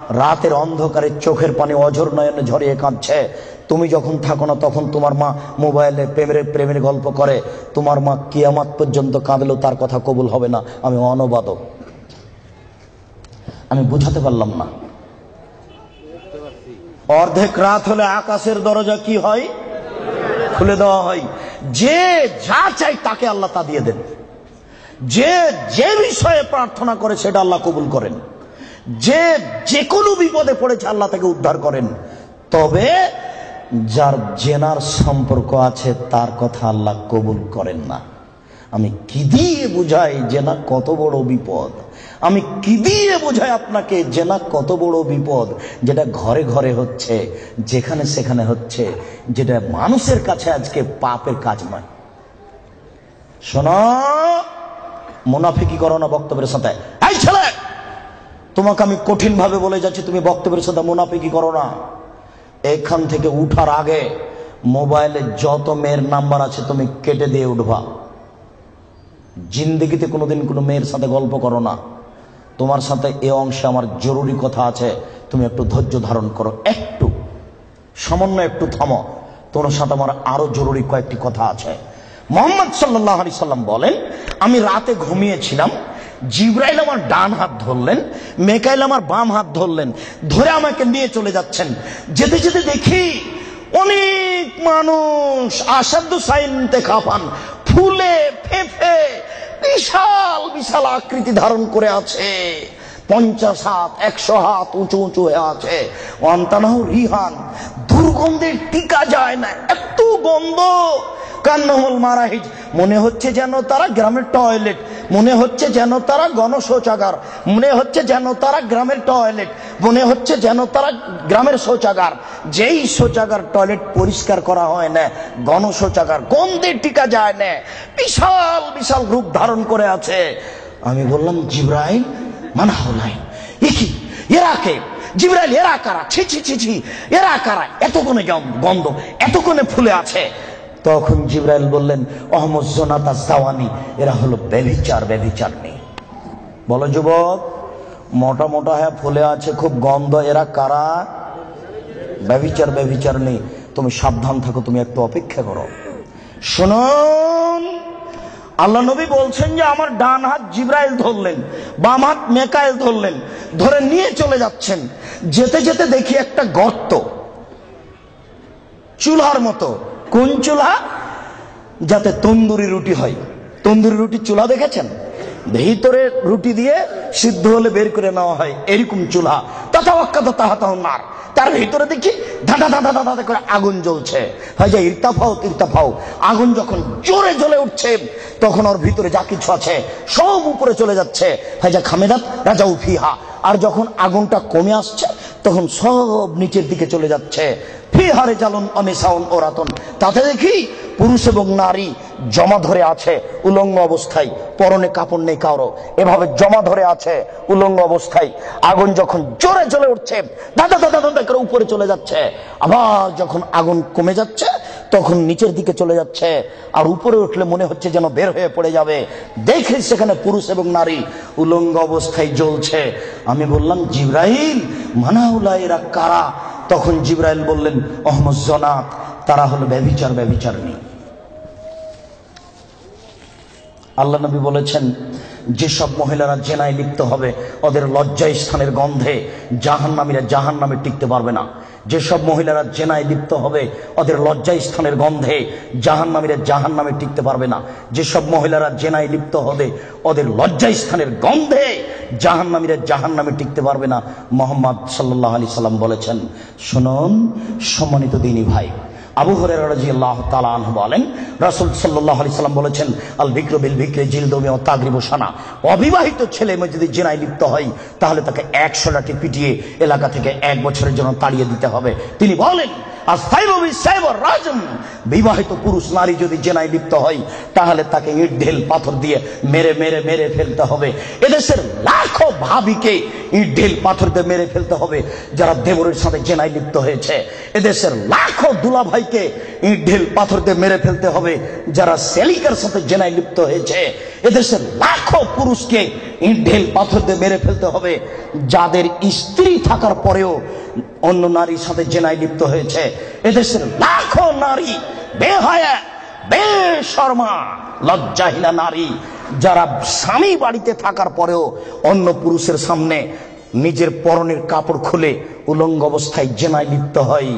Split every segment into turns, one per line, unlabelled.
রাতের অন্ধকারে চোখের পানি অঝর নয়নে ঝরিয়ে কাঁদছে। তুমি যখন থাকো না, তখন তোমার মা মোবাইলে প্রেমের প্রেমের গল্প করে। তোমার মা কিয়ামাত পর্যন্ত কাঁদলেও তার কথা কবুল হবে না। আমি অনবাদক। আমি বুঝাতে পারলাম না। অর্ধেক রাত হলে আকাশের দরজা কি হয়? খুলে দেওয়া হয়। যে যা চাই তাকে আল্লাহ তা দিয়ে দেন। যে যে বিষয়ে প্রার্থনা করে সেটা আল্লাহ কবুল করেন। যে যে কোনো বিপদে পড়েছে আল্লাহ তাকে উদ্ধার করেন। তবে যার জেনার সম্পর্ক আছে, তার কথা আল্লাহ কবুল করেন না। আমি কি দিয়ে বুঝাই জেনা কত বড় বিপদ? আমি কি দিয়ে বোঝাই আপনাকে জেনা কত বড় বিপদ? যেটা ঘরে ঘরে হচ্ছে, যেখানে সেখানে হচ্ছে, যেটা মানুষের কাছে আজকে পাপের কাজ নয়। শোনা মুনাফিকি করো না বক্তব্যের সাথে, এই ছেলে! তোমাকে আমি কঠিন ভাবে বলে যাচ্ছি, তুমি বক্তব্যের সাথে মুনাফিকি করো না। এখান থেকে উঠার আগে মোবাইলে যত মেয়ের নাম্বার আছে, তুমি কেটে দিয়ে উঠবা। জিন্দগিতে কোনোদিন কোনো মেয়ের সাথে গল্প করো না। তোমার সাথে এ অংশে আমার জরুরি কথা আছে, তুমি একটু ধৈর্য ধারণ করো। একটু, সামান্য একটু থামো। তোমার সাথে আমার আরও জরুরি কয়েকটি কথা আছে। মোহাম্মদ সাল্লাহ আলি সাল্লাম বলেন, আমি রাতে ঘুমিয়েছিলাম জিব্রাইল আমার ডান হাত ধরলেন, মেকাইল আমার বাম হাত ধরলেন, ধরে আমাকে নিয়ে চলে যাচ্ছেন। যেতে যেতে দেখি অনেক মানুষ আসাধ্য সাইনতে খাপান ফুলে ফেফে বিশাল বিশাল আকৃতি ধারণ করে আছে। পঞ্চাশ হাত, একশো হাত উঁচু উঁচু হয়ে আছে। অন্তানাহ রিহান, দুর্গন্ধের টিকা যায় না, এত গন্ধ। কান্নমল মারাহিজ। মনে হচ্ছে যেন তারা গ্রামের টয়লেট। মনে হচ্ছে যেন তারা গণশৌচাগার। মনে হচ্ছে যেন তারা গ্রামের টয়লেট। মনে হচ্ছে যেন তারা গ্রামের শৌচাগার। যেই শৌচাগার টয়লেট পরিষ্কার করা হয় না, গণশৌচাগার গন্ধে টিকা যায় না। বিশাল বিশাল রূপ ধারণ করে আছে। আমি বললাম, জিব্রাইল মানা হলাই কি? এরা কে? জিব্রাইল, এরা কারা? ছি ছি ছি ছি, এরা কারা? এতক্ষণে গন্ধ, এতক্ষণে ফুলে আছে। তখন জিব্রাইল বললেন, অহমদ জোনাতা সাওয়ানি, এরা হলো ব্যভিচার ব্যভিচার নেই বলো যুবক, মোটা মোটা হ্যাঁ ফুলে আছে, খুব গন্ধ, এরা কারা? ব্যভিচার ব্যভিচার নেই তুমি সাবধান থাকো, তুমি একটু অপেক্ষা করো। শুনুন, আল্লাহ নবী বলছেন যে আমার ডান হাত জিব্রাইল ধরলেন, বাম হাত মেকাইল ধরলেন, ধরে নিয়ে চলে যাচ্ছেন। যেতে যেতে দেখি একটা গর্ত চুলার মতো। কোন চুলা? যাতে তন্দুরি রুটি হয়। তন্দুরি রুটি চুলা দেখেছেন? ভিতরে রুটি দিয়ে সিদ্ধ হলে বের করে নেওয়া হয়। এরকম চুলা। তথা অক্কাত তাহা তাহ নার। তার ভিতরে দেখি ধাঁধা ধাঁধা ধাঁধা করে আগুন জ্বলছে। হয় যে ইর্তাফাও। তির্তাফাও আগুন যখন জোরে জ্বলে উঠছে, তখন ওর ভিতরে যা কিছু আছে সব উপরে চলে যাচ্ছে। হয় যে খামেদাত রাজা উফিহা আর যখন আগুনটা কমে আসছে তখন সব নিচের দিকে চলে যাচ্ছে। ফিহারে চালন অমেসাউন ওরাতন তাতে দেখি পুরুষ এবং নারী জমা ধরে আছে উলঙ্গ অবস্থায়, পরনে কাপড় নেই কারও। এভাবে জমা ধরে আছে উলঙ্গ অবস্থায়। আগুন যখন জোরে জ্বলে উঠছে, দাদা দাদা দাদা করে উপরে চলে যাচ্ছে। আবার যখন আগুন কমে যাচ্ছে তখন নিচের দিকে চলে যাচ্ছে, আর উপরে উঠলে মনে হচ্ছে যেন বের হয়ে পড়ে যাবে। দেখে সেখানে পুরুষ এবং নারী উলঙ্গ অবস্থায় জ্বলছে। আমি বললাম জিব্রাহিম মানাউলা এরা কারা? তখন জিব্রাইল বললেন, অহমদ জনাত তারা হলো ব্যবিচার ব্যবিচার নেই আল্লাহ নবী বলেছেন যেসব মহিলারা জেনায় লিপ্ত হবে, ওদের লজ্জা স্থানের গন্ধে জাহান নামীরা জাহান নামে টিকতে পারবে না। যেসব মহিলারা জেনায় লিপ্ত হবে, ওদের লজ্জা স্থানের গন্ধে জাহান নামীরা জাহান নামে টিকতে পারবে না। যেসব মহিলারা জেনায় লিপ্ত হবে, ওদের লজ্জা স্থানের গন্ধে জাহান নামীরা জাহান নামে টিকতে পারবে না। মোহাম্মদ সাল্লাহ আলি সাল্লাম বলেছেন, শুনুন, সম্মানিত দিনী ভাই আবু হরে তালান বলেন, রাসুল সাল্লাম বলেছেন, আল বিক্র বিল বিক্রে জিল দমে ও তাগরিব সানা। অবিবাহিত ছেলে মেয়ে যদি জেনায় লিপ্ত হয়, তাহলে তাকে একশো লাঠি পিটিয়ে এলাকা থেকে এক বছরের জন্য তাড়িয়ে দিতে হবে। তিনি বলেন আর বিবাহিত পুরুষ নারী যদি জেনায় লিপ্ত হয়, তাহলে তাকে ইট ঢেল পাথর দিয়ে মেরে মেরে মেরে ফেলতে হবে। এদেশের লাখো ভাবিকে ইট ঢেল পাথর দিয়ে মেরে ফেলতে হবে, যারা দেবরের সাথে জেনায় লিপ্ত হয়েছে। এদেশের লাখো দুলাভাইকে ইট ঢেল পাথর দিয়ে মেরে ফেলতে হবে, যারা সেলিকার সাথে জেনায় লিপ্ত হয়েছে। এদেশের লাখো পুরুষকে ইট ঢেল পাথর দিয়ে মেরে ফেলতে হবে। যাদের স্ত্রী থাকার পরেও অন্য নারীর সাথে জেনায় লিপ্ত হয়েছে এদেশের লাখো নারী, বেহায়া, বেশর্মা, লজ্জাহীনা নারী, যারা স্বামী বাড়িতে থাকার পরেও অন্য পুরুষের সামনে নিজের পরনের কাপড় খুলে উলঙ্গ অবস্থায় জেনায় লিপ্ত হয়।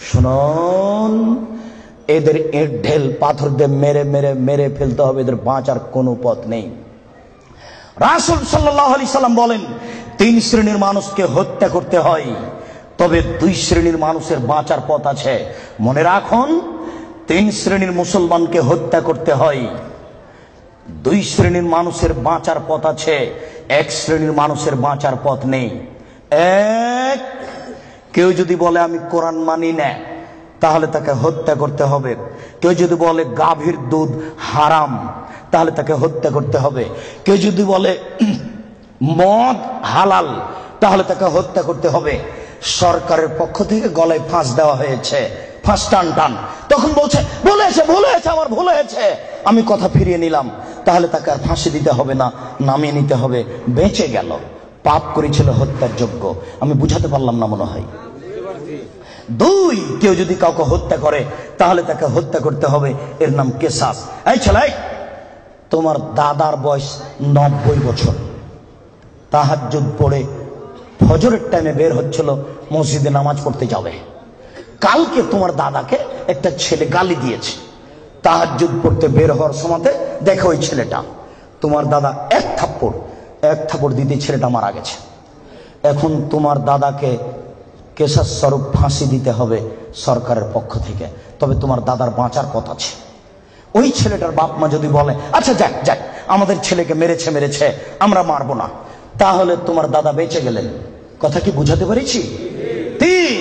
শুনুন। এদের এর ঢেল পাথর দিয়ে মেরে মেরে মেরে ফেলতে হবে। এদের বাঁচার কোনো পথ নেই। রাসুল সাল্লাহ সাল্লাম বলেন, তিন শ্রেণির মানুষকে হত্যা করতে হয়, তবে দুই শ্রেণির মানুষের বাঁচার পথ আছে। মনে রাখুন, তিন শ্রেণির মুসলমানকে হত্যা করতে হয়, দুই শ্রেণির মানুষের বাঁচার পথ আছে, এক শ্রেণির মানুষের বাঁচার পথ নেই। এক, কেউ যদি বলে, আমি কোরআন মানি না। তাহলে তাকে হত্যা করতে হবে। কেউ যদি বলে গাভীর দুধ হারাম, তাহলে তাকে হত্যা করতে হবে। কেউ যদি বলে মদ হালাল, তাহলে তাকে হত্যা করতে হবে। সরকারের পক্ষ থেকে গলায় ফাঁস দেওয়া হয়েছে। ফাঁস টান টান। তখন বলছে বলেছে বলেছে আমার ভুল হয়েছে। আমি কথা ফিরিয়ে নিলাম। তাহলে তাকে আর ফাঁসি দিতে হবে না, নামিয়ে নিতে হবে। বেঁচে গেল। পাপ করেছিল হত্যার যোগ্য। আমি বুঝাতে পারলাম না মনে হয়। দুই, কেউ যদি কাউকে হত্যা করে, তাহলে তাকে হত্যা করতে হবে। এর নাম কেসাস। এই ছেলে তোমার দাদার বয়স নব্বই বছর। তাহার তাহাজ্জুদ পড়ে ফজরের টাইমে বের হচ্ছিল, মসজিদে নামাজ পড়তে যাবে। কালকে তোমার দাদাকে একটা ছেলে গালি দিয়েছে। তাহার তাহাজ্জুদ পড়তে বের হওয়ার সময়তে দেখো ওই ছেলেটা, তোমার দাদা এক থাপ্পড় এক থাপ্পড় দিতে ছেলেটা মারা গেছে। এখন তোমার দাদাকে কেশার স্বরূপ ফাঁসি দিতে হবে সরকারের পক্ষ থেকে। তবে তোমার দাদার বাঁচার কথা আছে। ওই ছেলেটার বাপ মা যদি বলে আচ্ছা যাক যাক, আমাদের ছেলেকে মেরেছে মেরেছে, আমরা মারবো না। তাহলে তোমার দাদা বেঁচে গেলেন। কথা কি বুঝাতে পেরেছি? তিন।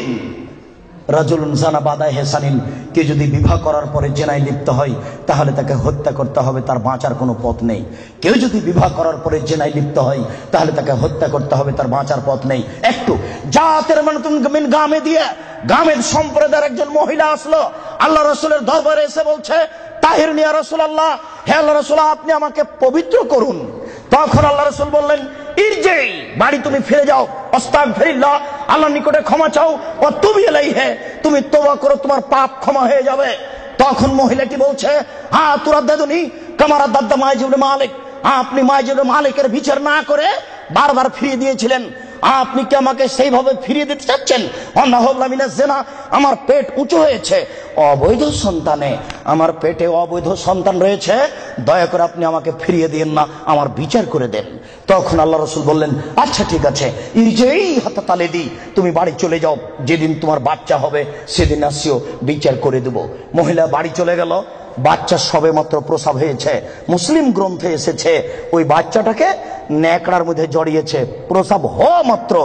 রাজুলুন জানা বাদা হেসানিন, কে যদি বিবাহ করার পরে জেনায় লিপ্ত হয়, তাহলে তাকে হত্যা করতে হবে, তার বাঁচার কোনো পথ নেই। কেউ যদি বিবাহ করার পরে জেনায় লিপ্ত হয়, তাহলে তাকে হত্যা করতে হবে, তার বাঁচার পথ নেই। একটু, জাতের মানে তুমি গামে দিয়ে, গামের সম্প্রদায়ের একজন মহিলা আসলো, আল্লাহ রসুলের দরবারে এসে বলছে, তাহির নিয়া রসুল আল্লাহ হে আল্লাহ রসুল, আপনি আমাকে পবিত্র করুন। তখন আল্লাহ রসুল বললেন ইরজেই। বাড়ি তুমি ফিরে যাও। অস্তাক ফিরিল্লাহ আল্লাহ নিকটে ক্ষমা চাও। ও তুমি এলাই হে তুমি তোবা করো, তোমার পাপ ক্ষমা হয়ে যাবে। তখন মহিলাটি বলছে হ্যাঁ তোরা দেদুনি, কামারা দাদা মাইজুল মালিক। আপনি মাইজুল মালিকের বিচার না করে বারবার ফিরিয়ে দিয়েছিলেন। আপনি কি আমাকে সেইভাবে ফিরিয়ে দিতে চাচ্ছেন? অন্নাহমিনা জেনা আমার পেট উঁচু হয়েছে। অবৈধ সন্তানে, আমার পেটে অবৈধ সন্তান রয়েছে, দয়া করে আপনি আমাকে ফিরিয়ে দিন না, আমার বিচার করে দেন। তখন আল্লাহ রসুল বললেন আচ্ছা ঠিক আছে ইজেই হাতে তালে দি তুমি বাড়ি চলে যাও, যেদিন তোমার বাচ্চা হবে, সেদিন আসিও, বিচার করে দেব। মহিলা বাড়ি চলে গেল, বাচ্চা সবে মাত্র প্রসাব হয়েছে, মুসলিম গ্রন্থে এসেছে, ওই বাচ্চাটাকে ন্যাকড়ার মধ্যে জড়িয়েছে, প্রসাব হওয়া মাত্র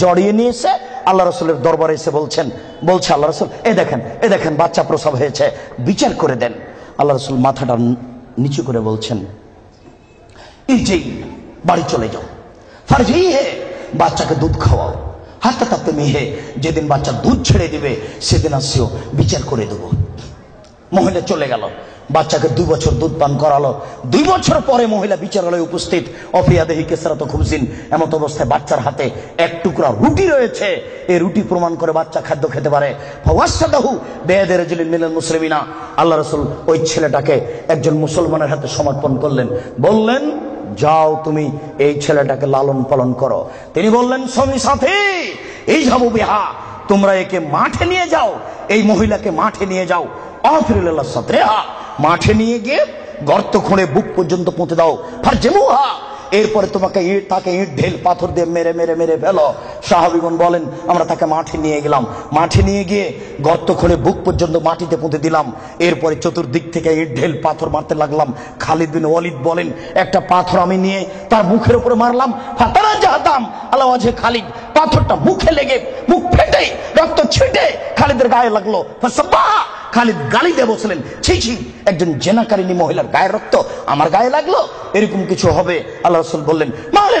জড়িয়ে নিয়ে এসে আল্লাহ রসুলের দরবারে এসে বলছেন, বলছে আল্লাহ রসুল, এ দেখেন এ দেখেন, বাচ্চা প্রসাব হয়েছে, বিচার করে দেন। আল্লাহ রসুল মাথাটা নিচু করে বলছেন ইজেই বাড়ি চলে যাও। ফারজি হে, বাচ্চাকে দুধ খাওয়াও। হাতে তাতে মিহে যেদিন বাচ্চা দুধ ছেড়ে দিবে, সেদিন আসিও, বিচার করে দেবো। মহিলা চলে গেল। বাচ্চাকে দুই বছর দুধ পান করালো। দুই বছর পরে মহিলা বিচারালয়ে উপস্থিত। অফিয়া দেহি কেসরাত খুবসিন এমত অবস্থায় বাচ্চার হাতে এক টুকরা রুটি রয়েছে। এই রুটি প্রমাণ করে বাচ্চা খাদ্য খেতে পারে। মিলেন মুসলিমিনা। আল্লাহ রসুল ওই ছেলেটাকে একজন মুসলমানের হাতে সমর্পণ করলেন। বললেন, যাও তুমি এই ছেলেটাকে লালন পালন করো। তিনি বললেন, স্বামী সাথী এই যাব বিহা, তোমরা একে মাঠে নিয়ে যাও। এই মহিলাকে মাঠে নিয়ে যাও। অফিরুল্লাহ সাথে মাঠে নিয়ে গিয়ে গর্ত খুঁড়ে বুক পর্যন্ত পুঁতে দাও। ফার জেমুহা এরপরে তোমাকে ইট তাকে ইট ঢেল পাথর দিয়ে মেরে মেরে মেরে ফেলো। সাহাবিগুন বলেন, আমরা তাকে মাঠে নিয়ে গেলাম। মাঠে নিয়ে গিয়ে গর্ত খুলে বুক পর্যন্ত মাটিতে পুঁতে দিলাম। এরপরে চতুর্দিক থেকে ইট ঢেল পাথর মারতে লাগলাম। খালিদ বিন ওয়ালিদ বলেন, একটা পাথর আমি নিয়ে তার মুখের উপরে মারলাম। ফাতারা জাহাতাম আল্লাহ খালিদ, পাথরটা মুখে লেগে, মুখ ফেটে, রক্ত ছিটে খালিদের গায়ে লাগল। ফাসাব্বাহ! খালিদ গালি দিয়ে বসলেন ছি ছি, একজন জেনাকারিনী মহিলার গায়ের রক্ত আমার গায়ে লাগল, এরকম কিছু হবে? আল্লাহ রসুল বললেন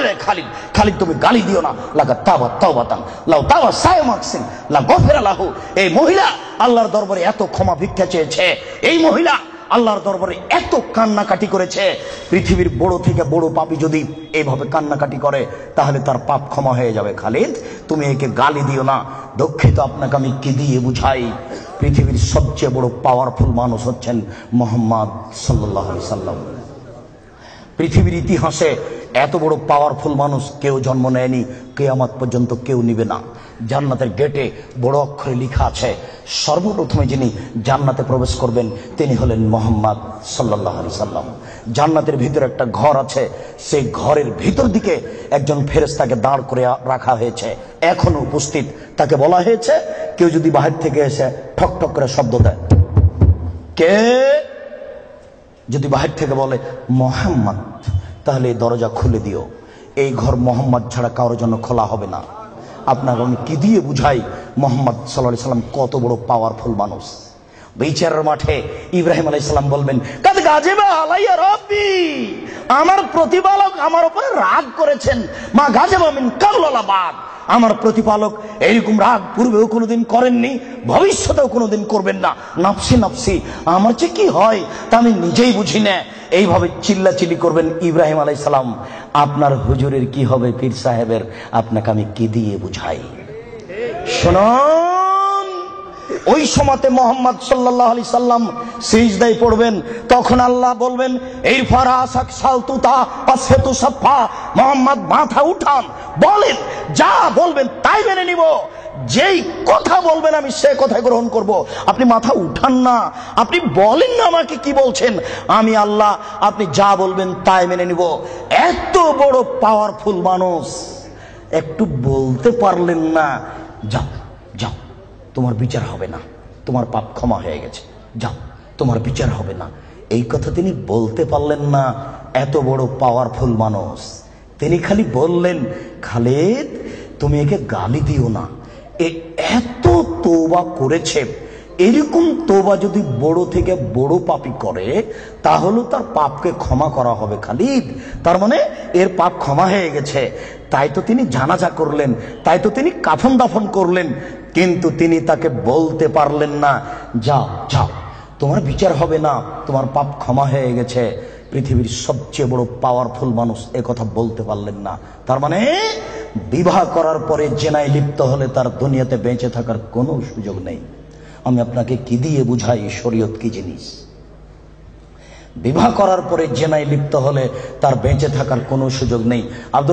রে খালিদ খালিদ তুমি গালি দিও না লাগা তাওয়া তাও বাতাম লাউ তাওয়া সায় মাকসিন লা গফের লাহু এই মহিলা আল্লাহর দরবারে এত ক্ষমা ভিক্ষা চেয়েছে, এই মহিলা আল্লাহর দরবারে এত কান্নাকাটি করেছে, পৃথিবীর বড় থেকে বড় পাপী যদি এইভাবে কান্নাকাটি করে, তাহলে তার পাপ ক্ষমা হয়ে যাবে। খালিদ, তুমি একে গালি দিও না। দুঃখিত, আপনাকে আমি কি দিয়ে বুঝাই? পৃথিবীর সবচেয়ে বড় পাওয়ারফুল মানুষ হচ্ছেন মোহাম্মদ সাল্লাহ সাল্লাম। পৃথিবীর ইতিহাসে এত বড় পাওয়ারফুল মানুষ কেউ জন্ম নেয়নি, কেয়ামত পর্যন্ত কেউ নিবে না। জান্নাতের গেটে বড় অক্ষরে লেখা আছে, সর্বপ্রথমে যিনি জান্নাতে প্রবেশ করবেন, তিনি হলেন মোহাম্মদ সাল্লাহ সাল্লাম। জান্নাতের ভিতরে একটা ঘর আছে, সেই ঘরের ভিতর দিকে একজন ফেরেস্তাকে দাঁড় করে রাখা হয়েছে। এখনও উপস্থিত। তাকে বলা হয়েছে, কেউ যদি বাহির থেকে এসে ঠক ঠক করে শব্দ দেয়। কে? যদি বাহির থেকে বলে, মোহাম্মদ, তাহলে এই দরজা খুলে দিও। এই ঘর মোহাম্মদ ছাড়া কারোর জন্য খোলা হবে না। আপনার আমি কি দিয়ে বুঝাই? মোহাম্মদ সাল্লাহ সাল্লাম কত বড় পাওয়ারফুল মানুষ। বিচারের মাঠে ইব্রাহিম আলাই সাল্লাম বলবেন আমার প্রতিপালক আমার উপরে রাগ করেছেন, মা গাজেবা মিন কাল্লাবাদ আমার প্রতিপালক এইরকম রাগ পূর্বেও কোনোদিন করেননি, ভবিষ্যতেও কোনোদিন করবেন না। নাপসি নাপসি আমার যে কি হয় তা আমি নিজেই বুঝি না। এইভাবে চিল্লাচিল্লি করবেন ইব্রাহিম আলাই সালাম। আপনার হুজুরের কি হবে পীর সাহেবের? আপনাকে আমি কি দিয়ে বুঝাই? শুনুন ওই সময়তে মোহাম্মদ সাল্লাহ আলি সাল্লাম সিজদাই পড়বেন। তখন আল্লাহ বলবেন এই ফারাসাক সালতুতা সেতু সাফা মোহাম্মদ মাথা উঠান, বলেন, যা বলবেন তাই মেনে নিব। যেই কথা বলবেন আমি সে কথা গ্রহণ করব। আপনি মাথা উঠান না। আপনি বলেন না আমাকে কি বলছেন। আমি আল্লাহ, আপনি যা বলবেন তাই মেনে নিব। এত বড় পাওয়ারফুল মানুষ, একটু বলতে পারলেন না। যাও যাও। তোমার বিচার হবে না। তোমার পাপ ক্ষমা হয়ে গেছে। যাও, তোমার বিচার হবে না। এই কথা তিনি বলতে পারলেন না। এত বড় পাওয়ারফুল মানুষ। তিনি খালি বললেন, খালেদ, তুমি একে গালি দিও না। এ এত তোবা করেছে। এরকম তোবা যদি বড় থেকে বড় পাপি করে, তাহলে তার পাপকে ক্ষমা করা হবে খালিদ। তার মানে এর পাপ ক্ষমা হয়ে গেছে। তাই তো তিনি জানাজা করলেন। তাই তো তিনি কাফন দাফন করলেন। কিন্তু তিনি তাকে বলতে পারলেন না, যাও যাও, তোমার বিচার হবে না, তোমার পাপ ক্ষমা হয়ে গেছে। পৃথিবীর সবচেয়ে বড় পাওয়ারফুল মানুষ এ কথা বলতে পারলেন না। তার মানে বিবাহ করার পরে জেনায় লিপ্ত হলে তার দুনিয়াতে বেঁচে থাকার কোনো সুযোগ নেই। আমি আপনাকে কি দিয়ে বুঝাই শরীয়ত কি জিনিস? বিবাহ করার পরে জেনায় লিপ্ত হলে তার বেঁচে থাকার কোনো সুযোগ নেই। আব্দুর